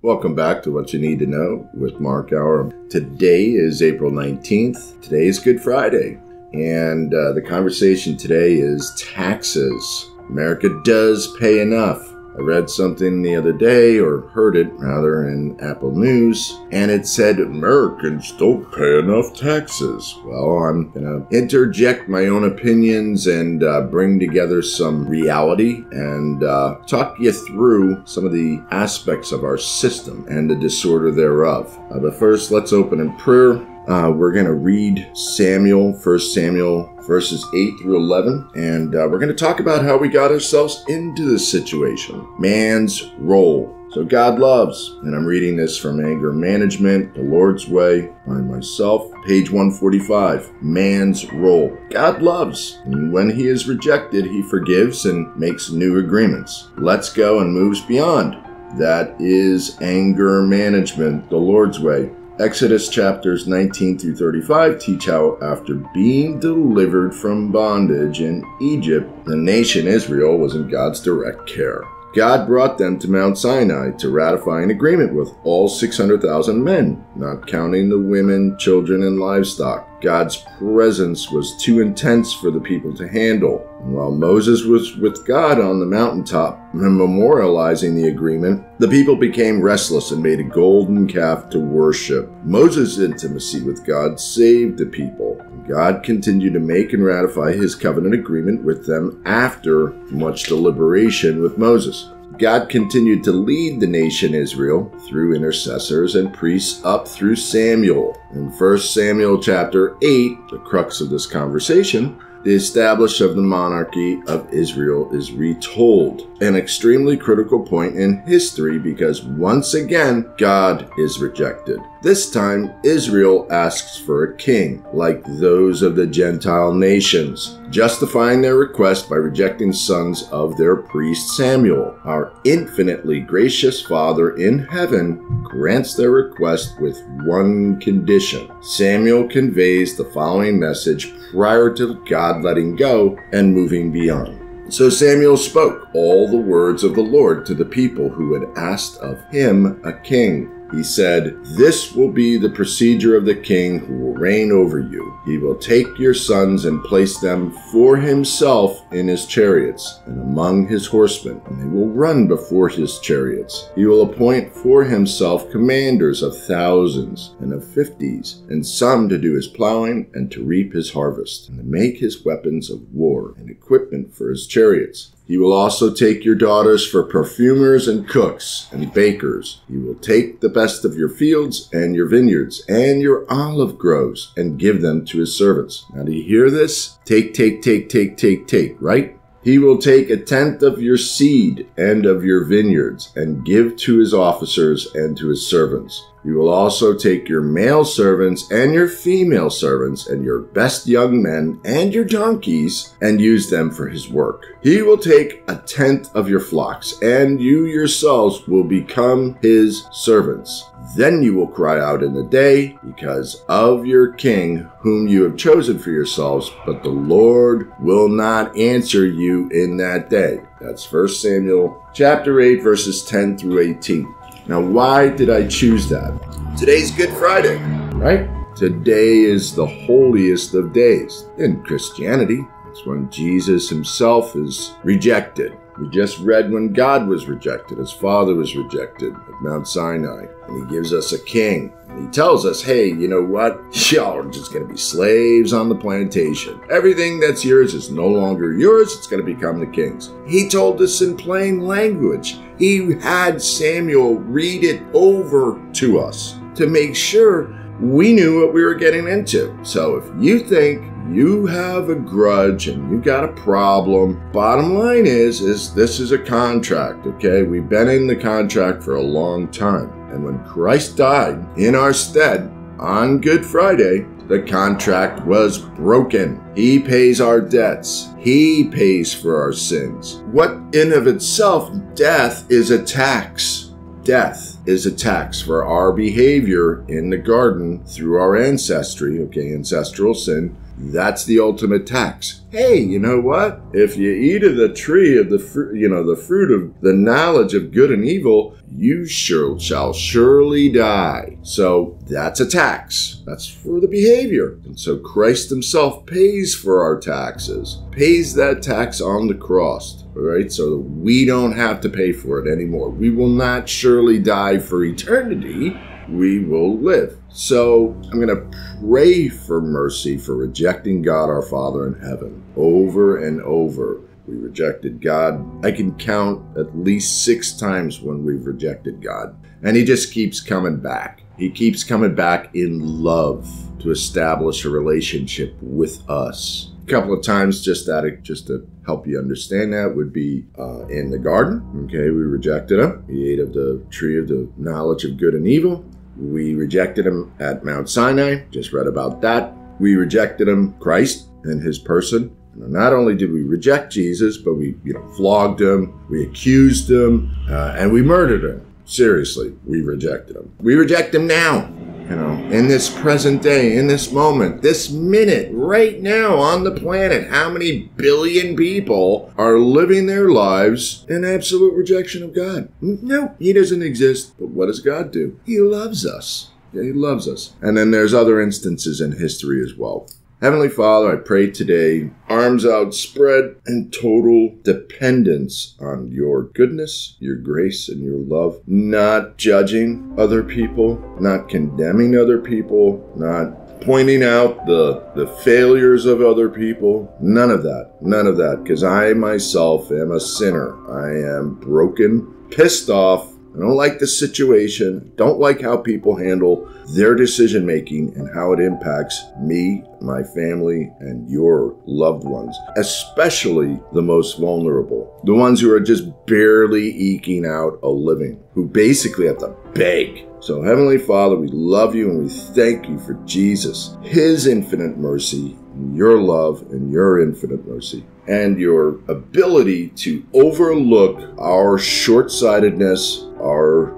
Welcome back to What You Need to Know with Mark Hour. Today is April 19th. Today is Good Friday. And uh, the conversation today is taxes. America does pay enough. I read something the other day, or heard it rather, in Apple News, and it said Americans don't pay enough taxes. Well, I'm to interject my own opinions and uh, bring together some reality and uh, talk you through some of the aspects of our system and the disorder thereof. Uh, but first, let's open in prayer. Uh, we're going to read Samuel, 1 Samuel verses 8 through 11, and uh, we're going to talk about how we got ourselves into this situation. Man's role. So God loves, and I'm reading this from Anger Management, The Lord's Way, by myself, page 145. Man's role. God loves, and when he is rejected, he forgives and makes new agreements. Lets go and moves beyond. That is anger management, the Lord's way. Exodus chapters 19 through 35 teach how, after being delivered from bondage in Egypt, the nation Israel was in God's direct care. God brought them to Mount Sinai to ratify an agreement with all 600,000 men, not counting the women, children, and livestock. God's presence was too intense for the people to handle. And while Moses was with God on the mountaintop memorializing the agreement, the people became restless and made a golden calf to worship. Moses' intimacy with God saved the people. God continued to make and ratify his covenant agreement with them after much deliberation with Moses. God continued to lead the nation Israel through intercessors and priests up through Samuel. In 1 Samuel chapter 8, the crux of this conversation, the establishment of the monarchy of Israel is retold, an extremely critical point in history because once again, God is rejected. This time, Israel asks for a king, like those of the Gentile nations, justifying their request by rejecting sons of their priest Samuel. Our infinitely gracious Father in heaven grants their request with one condition. Samuel conveys the following message prior to God letting go and moving beyond. So Samuel spoke all the words of the Lord to the people who had asked of him a king. He said, This will be the procedure of the king who will reign over you. He will take your sons and place them for himself in his chariots and among his horsemen, and they will run before his chariots. He will appoint for himself commanders of thousands and of fifties, and some to do his plowing and to reap his harvest, and to make his weapons of war and equipment for his chariots. He will also take your daughters for perfumers and cooks and bakers. He will take the best of your fields and your vineyards and your olive groves and give them to his servants. Now, do you hear this? Take, take, take, take, take, take, right? He will take a tenth of your seed and of your vineyards and give to his officers and to his servants. You will also take your male servants and your female servants and your best young men and your donkeys and use them for his work. He will take a tenth of your flocks and you yourselves will become his servants. Then you will cry out in the day because of your king whom you have chosen for yourselves, but the Lord will not answer you in that day. That's 1 Samuel chapter 8 verses 10 through 18. Now, why did I choose that? Today's Good Friday, right? Today is the holiest of days in Christianity. It's when Jesus himself is rejected. We just read when God was rejected, his father was rejected at Mount Sinai, and he gives us a king. And he tells us, hey, you know what? Y'all are just going to be slaves on the plantation. Everything that's yours is no longer yours, it's going to become the king's. He told us in plain language. He had Samuel read it over to us to make sure we knew what we were getting into. So if you think you have a grudge and you got a problem, bottom line is is this is a contract, okay? We've been in the contract for a long time. And when Christ died in our stead on Good Friday, the contract was broken. He pays our debts. He pays for our sins. What in of itself, death is a tax. Death is a tax for our behavior in the garden through our ancestry, okay, ancestral sin. That's the ultimate tax. Hey, you know what? If you eat of the tree of the fruit, you know, the fruit of the knowledge of good and evil, you sure shall surely die. So that's a tax. That's for the behavior. And so Christ himself pays for our taxes, pays that tax on the cross. Right, so we don't have to pay for it anymore. We will not surely die for eternity we will live. So I'm going to pray for mercy for rejecting God our Father in heaven over and over. We rejected God. I can count at least six times when we've rejected God. And He just keeps coming back. He keeps coming back in love to establish a relationship with us. A couple of times, just that, just to help you understand that, would be uh, in the garden. Okay, we rejected him. He ate of the tree of the knowledge of good and evil. We rejected him at Mount Sinai, just read about that. We rejected him, Christ and his person. Not only did we reject Jesus, but we you know, flogged him, we accused him, uh, and we murdered him. Seriously, we rejected him. We reject him now. You know, in this present day, in this moment, this minute, right now on the planet, how many billion people are living their lives in absolute rejection of God? No, He doesn't exist. But what does God do? He loves us. He loves us. And then there's other instances in history as well. Heavenly Father, I pray today, arms outspread and total dependence on your goodness, your grace, and your love. Not judging other people, not condemning other people, not pointing out the, the failures of other people. None of that. None of that. Because I myself am a sinner. I am broken, pissed off, I don't like the situation, don't like how people handle their decision making and how it impacts me, my family, and your loved ones, especially the most vulnerable, the ones who are just barely eking out a living, who basically have to beg. So, Heavenly Father, we love you and we thank you for Jesus, His infinite mercy, your love, and your infinite mercy and your ability to overlook our short sightedness, our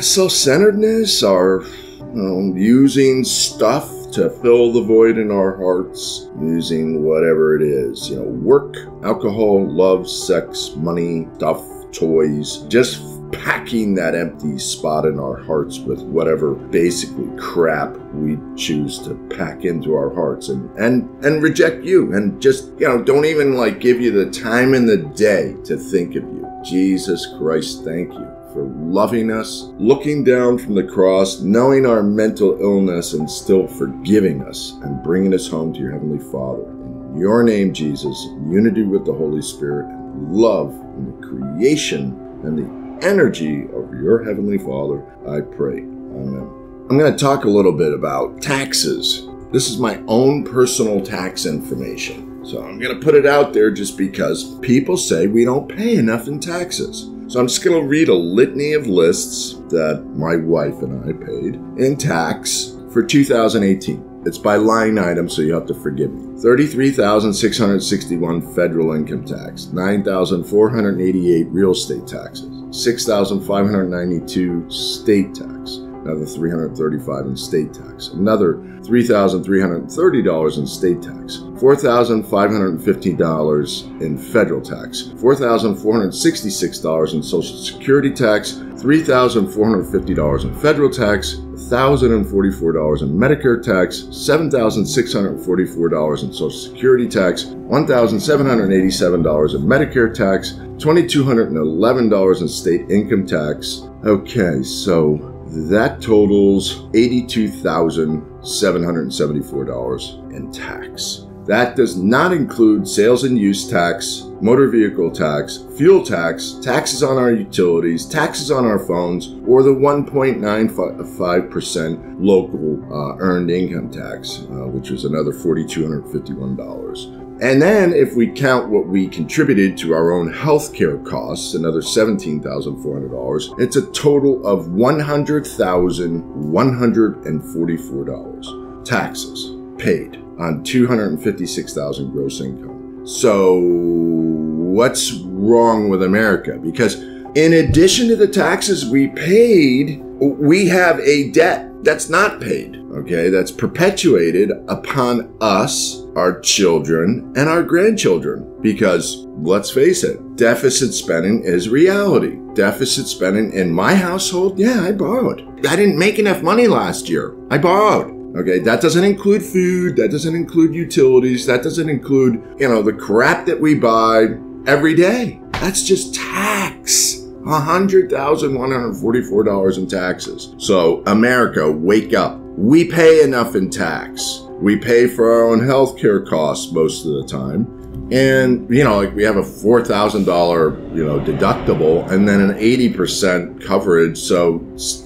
self centeredness, our you know, using stuff to fill the void in our hearts, using whatever it is, you know, work, alcohol, love, sex, money, stuff, toys, just packing that empty spot in our hearts with whatever basically crap we choose to pack into our hearts and and and reject you and just you know don't even like give you the time in the day to think of you jesus christ thank you for loving us, looking down from the cross, knowing our mental illness, and still forgiving us and bringing us home to your Heavenly Father. In your name, Jesus, unity with the Holy Spirit, and love in the creation and the energy of your Heavenly Father, I pray. Amen. I'm going to talk a little bit about taxes. This is my own personal tax information. So I'm going to put it out there just because people say we don't pay enough in taxes. So I'm just going to read a litany of lists that my wife and I paid in tax for 2018. It's by line item, so you have to forgive me. 33,661 federal income tax, 9,488 real estate taxes, 6,592 state tax, another 335 in state tax, another $3,330 in state tax, $4,515 in federal tax, $4,466 in social security tax, $3,450 in federal tax, $1,044 in Medicare tax, $7,644 in Social Security tax, $1,787 in Medicare tax, $2,211 in state income tax. Okay, so that totals $82,774 in tax. That does not include sales and use tax, motor vehicle tax, fuel tax, taxes on our utilities, taxes on our phones, or the 1.95% local uh, earned income tax, uh, which was another $4,251. And then, if we count what we contributed to our own healthcare costs, another $17,400, it's a total of $100,144 taxes paid on 256,000 gross income. So what's wrong with America? Because in addition to the taxes we paid, we have a debt that's not paid, okay? That's perpetuated upon us our children, and our grandchildren. Because let's face it, deficit spending is reality. Deficit spending in my household, yeah, I borrowed. I didn't make enough money last year. I borrowed. Okay, that doesn't include food, that doesn't include utilities, that doesn't include, you know, the crap that we buy every day. That's just tax. $100,144 in taxes. So, America, wake up. We pay enough in tax. We pay for our own healthcare costs most of the time. And, you know, like we have a $4,000, you know, deductible and then an 80% coverage. So,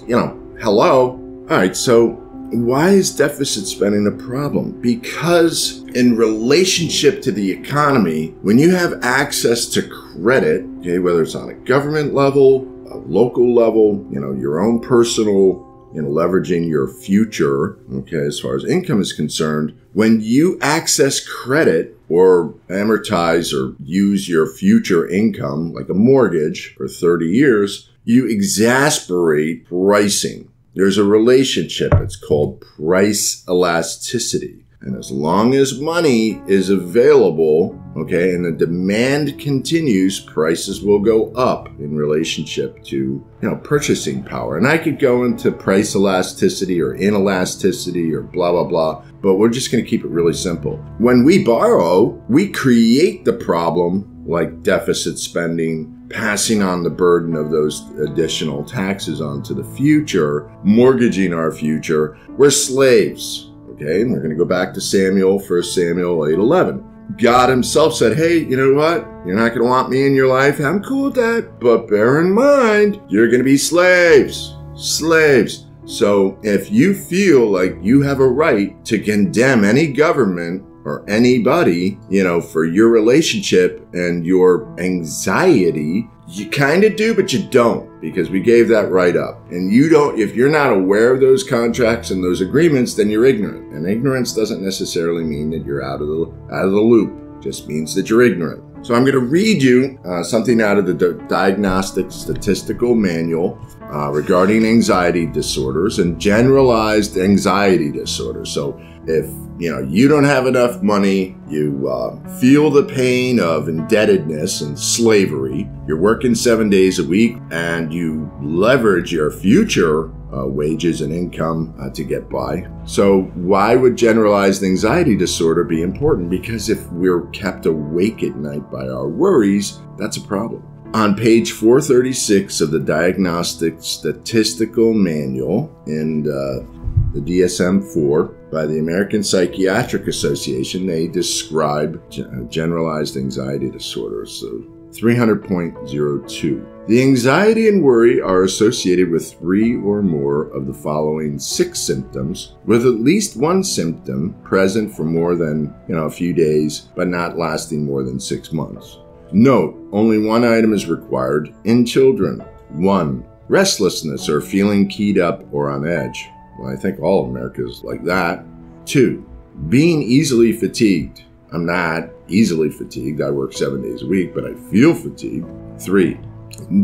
you know, hello. All right. So, why is deficit spending a problem? Because in relationship to the economy, when you have access to credit, okay, whether it's on a government level, a local level, you know, your own personal, you know, leveraging your future, okay, as far as income is concerned, when you access credit or amortize or use your future income, like a mortgage for 30 years, you exasperate pricing there's a relationship. It's called price elasticity. And as long as money is available, okay, and the demand continues, prices will go up in relationship to, you know, purchasing power. And I could go into price elasticity or inelasticity or blah, blah, blah, but we're just going to keep it really simple. When we borrow, we create the problem like deficit spending, passing on the burden of those additional taxes onto the future, mortgaging our future. We're slaves. Okay, and we're going to go back to Samuel, 1 Samuel 8 11. God Himself said, Hey, you know what? You're not going to want me in your life. I'm cool with that. But bear in mind, you're going to be slaves. Slaves. So if you feel like you have a right to condemn any government or anybody, you know, for your relationship and your anxiety, you kind of do, but you don't because we gave that right up. And you don't, if you're not aware of those contracts and those agreements, then you're ignorant. And ignorance doesn't necessarily mean that you're out of the, out of the loop. It just means that you're ignorant. So I'm going to read you uh, something out of the Diagnostic Statistical Manual uh, regarding anxiety disorders and generalized anxiety disorders. So if you know you don't have enough money you uh, feel the pain of indebtedness and slavery you're working seven days a week and you leverage your future uh, wages and income uh, to get by. So why would generalized anxiety disorder be important? Because if we're kept awake at night by our worries that's a problem. On page 436 of the Diagnostic Statistical Manual in uh, the DSM 4 by the American Psychiatric Association, they describe uh, generalized anxiety disorder. So 300.02. The anxiety and worry are associated with three or more of the following six symptoms, with at least one symptom present for more than you know a few days, but not lasting more than six months. Note: only one item is required in children. One, restlessness or feeling keyed up or on edge. Well, I think all America is like that. Two, being easily fatigued. I'm not easily fatigued. I work seven days a week, but I feel fatigued. Three,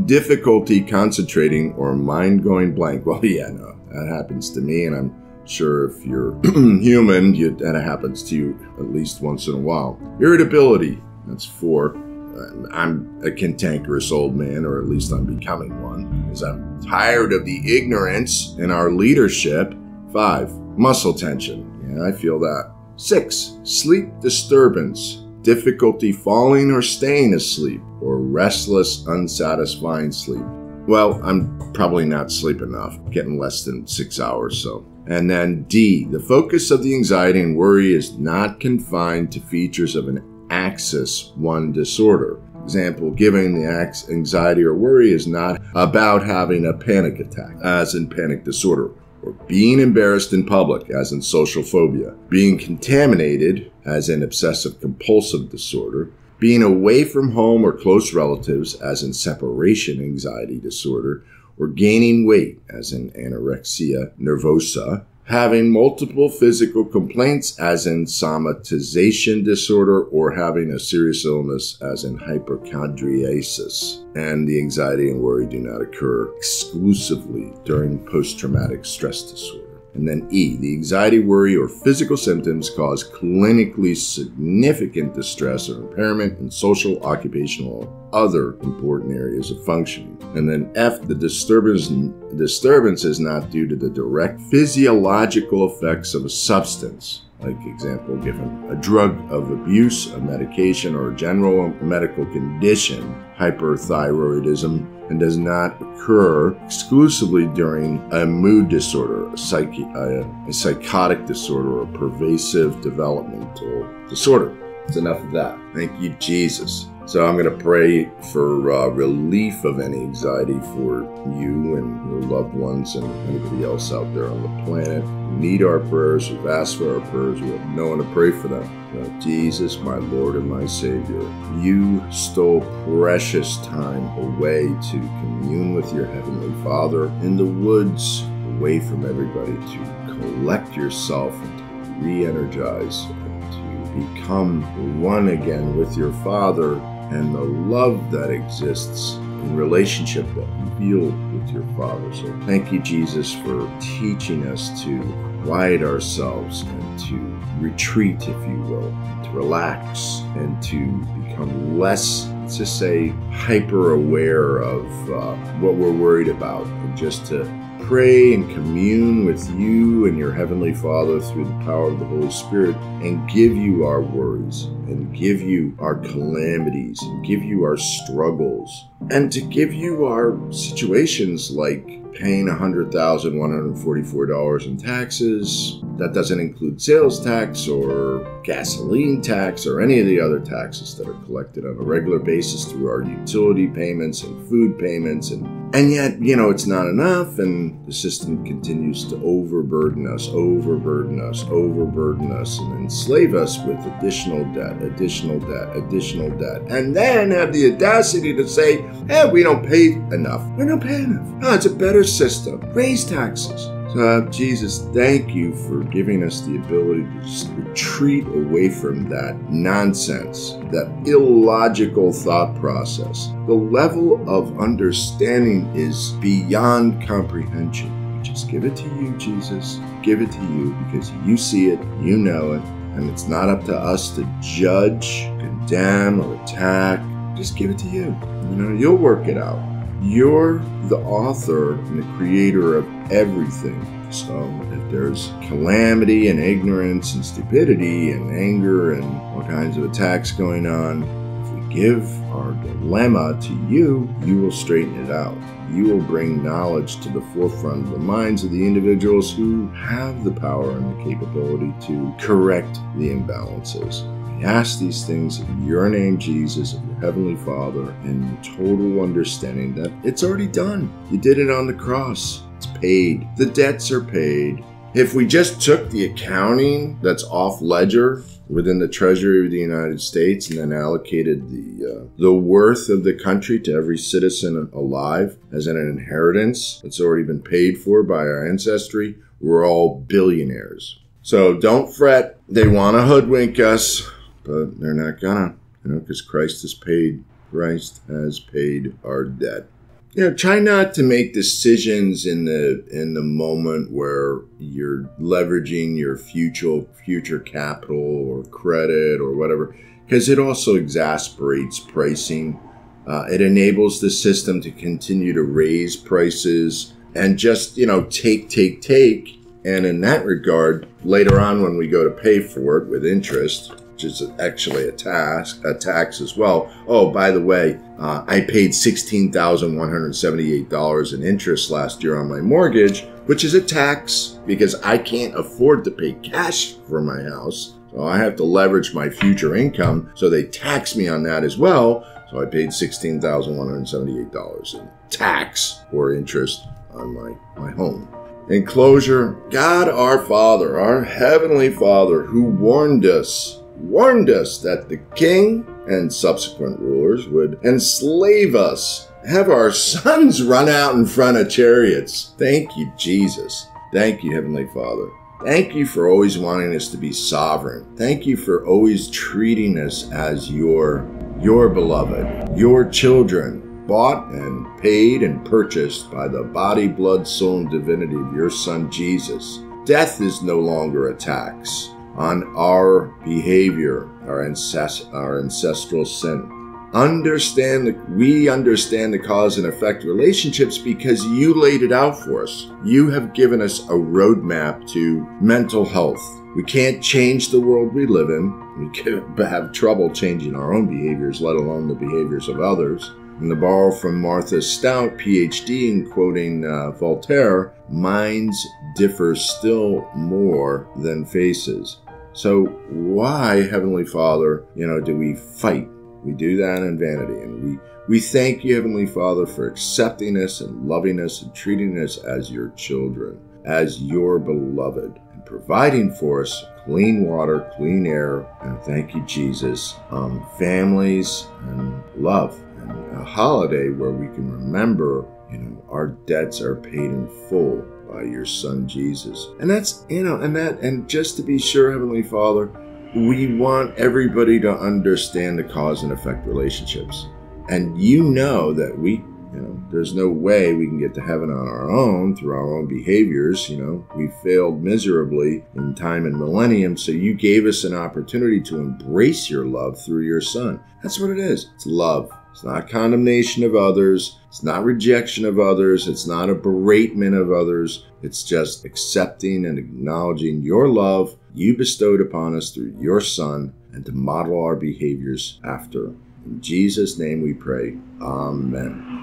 difficulty concentrating or mind going blank. Well, yeah, no, that happens to me, and I'm sure if you're human, you, that happens to you at least once in a while. Irritability. That's four. Uh, I'm a cantankerous old man, or at least I'm becoming one, because I'm tired of the ignorance in our leadership. Five, muscle tension. Yeah, I feel that. Six, sleep disturbance, difficulty falling or staying asleep, or restless, unsatisfying sleep. Well, I'm probably not sleep enough, getting less than six hours, so. And then D, the focus of the anxiety and worry is not confined to features of an axis 1 disorder. Example, giving the anxiety or worry is not about having a panic attack, as in panic disorder, or being embarrassed in public, as in social phobia, being contaminated, as in obsessive compulsive disorder, being away from home or close relatives, as in separation anxiety disorder, or gaining weight, as in anorexia nervosa, having multiple physical complaints, as in somatization disorder, or having a serious illness, as in hypochondriasis. And the anxiety and worry do not occur exclusively during post traumatic stress disorder. And then E, the anxiety, worry, or physical symptoms cause clinically significant distress or impairment in social, occupational, or other important areas of functioning. And then F, the disturbance, disturbance is not due to the direct physiological effects of a substance like example given a drug of abuse, a medication, or a general medical condition, hyperthyroidism, and does not occur exclusively during a mood disorder, a, psyche, a, a psychotic disorder, or a pervasive developmental disorder. It's enough of that. Thank you, Jesus. So I'm going to pray for uh, relief of any anxiety for you and your loved ones and anybody else out there on the planet. Who need our prayers, who've asked for our prayers, who have no one to pray for them. Uh, Jesus, my Lord and my Savior, you stole precious time away to commune with your Heavenly Father in the woods, away from everybody, to collect yourself and to re energize and to become one again with your Father and the love that exists in relationship that you feel with your Father. So thank you, Jesus, for teaching us to quiet ourselves and to retreat, if you will, to relax and to become less, let's just say, hyper aware of uh, what we're worried about and just to pray and commune with you and your Heavenly Father through the power of the Holy Spirit and give you our worries and give you our calamities and give you our struggles and to give you our situations like paying $100,144 in taxes. That doesn't include sales tax or gasoline tax or any of the other taxes that are collected on a regular basis through our utility payments and food payments and and yet, you know, it's not enough and the system continues to overburden us, overburden us, overburden us and enslave us with additional debt, additional debt, additional debt. And then have the audacity to say, "Hey, we don't pay enough. We don't pay enough." No, it's a better system. Raise taxes. Uh, Jesus, thank you for giving us the ability to just retreat away from that nonsense, that illogical thought process. The level of understanding is beyond comprehension. We just give it to you, Jesus. Give it to you because you see it, you know it, and it's not up to us to judge, condemn, or attack. Just give it to you. You know, you'll work it out. You're the author and the creator of everything. So if there's calamity and ignorance and stupidity and anger and all kinds of attacks going on, if we give our dilemma to you, you will straighten it out. You will bring knowledge to the forefront of the minds of the individuals who have the power and the capability to correct the imbalances ask these things in your name, Jesus, of your Heavenly Father, in total understanding that it's already done. You did it on the cross. It's paid. The debts are paid. If we just took the accounting that's off ledger within the Treasury of the United States and then allocated the uh, the worth of the country to every citizen alive as an inheritance that's already been paid for by our ancestry, we're all billionaires. So don't fret. They want to hoodwink us but they're not gonna, you know, because Christ has paid. Christ has paid our debt. You know, try not to make decisions in the in the moment where you're leveraging your future future capital or credit or whatever, because it also exasperates pricing. Uh, it enables the system to continue to raise prices and just you know take take take. And in that regard, later on when we go to pay for it with interest, which is actually a tax, a tax as well. Oh, by the way, uh, I paid sixteen thousand one hundred seventy-eight dollars in interest last year on my mortgage, which is a tax because I can't afford to pay cash for my house. So I have to leverage my future income. So they tax me on that as well. So I paid sixteen thousand one hundred seventy-eight dollars in tax or interest on my my home. In closure, God our Father, our Heavenly Father, who warned us warned us that the king and subsequent rulers would enslave us, have our sons run out in front of chariots. Thank you, Jesus. Thank you, Heavenly Father. Thank you for always wanting us to be sovereign. Thank you for always treating us as your your beloved, your children, bought and paid and purchased by the body, blood, soul, and divinity of your Son Jesus. Death is no longer a tax on our behavior, our, ancest- our ancestral sin. Understand we understand the cause and effect relationships because you laid it out for us. You have given us a roadmap to mental health. We can't change the world we live in. We have trouble changing our own behaviors, let alone the behaviors of others. And to borrow from Martha Stout, PhD, in quoting uh, Voltaire, minds differ still more than faces. So why, Heavenly Father, you know, do we fight? We do that in vanity, and we we thank you, Heavenly Father, for accepting us and loving us and treating us as your children, as your beloved, and providing for us clean water, clean air, and thank you, Jesus, um, families and love and a holiday where we can remember, you know, our debts are paid in full by your son Jesus. And that's, you know, and that, and just to be sure, Heavenly Father, we want everybody to understand the cause and effect relationships. And you know that we you know, there's no way we can get to heaven on our own through our own behaviors. You know, we failed miserably in time and millennium. So you gave us an opportunity to embrace your love through your son. That's what it is. It's love. It's not condemnation of others. It's not rejection of others. It's not a beratement of others. It's just accepting and acknowledging your love you bestowed upon us through your Son and to model our behaviors after. In Jesus' name we pray. Amen.